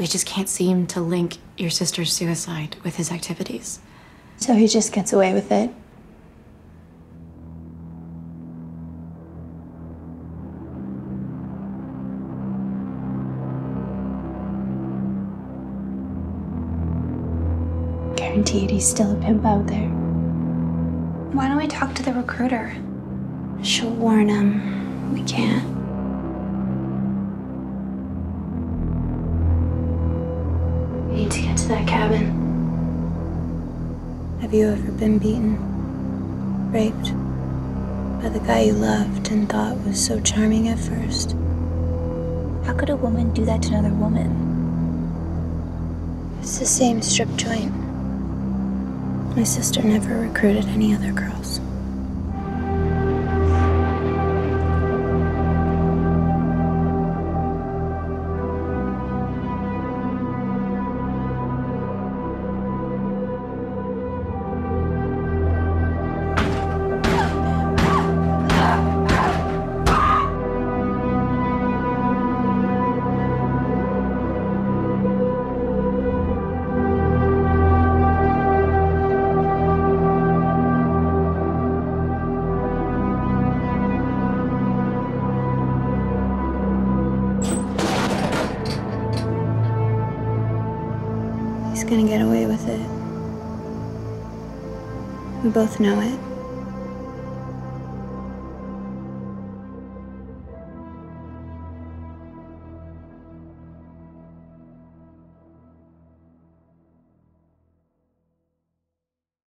We just can't seem to link your sister's suicide with his activities. So he just gets away with it. Guaranteed he's still a pimp out there. Why don't we talk to the recruiter? She'll warn him. We can't. That cabin. Have you ever been beaten? Raped? By the guy you loved and thought was so charming at first? How could a woman do that to another woman? It's the same strip joint. My sister never recruited any other girls. Gonna get away with it. We both know it.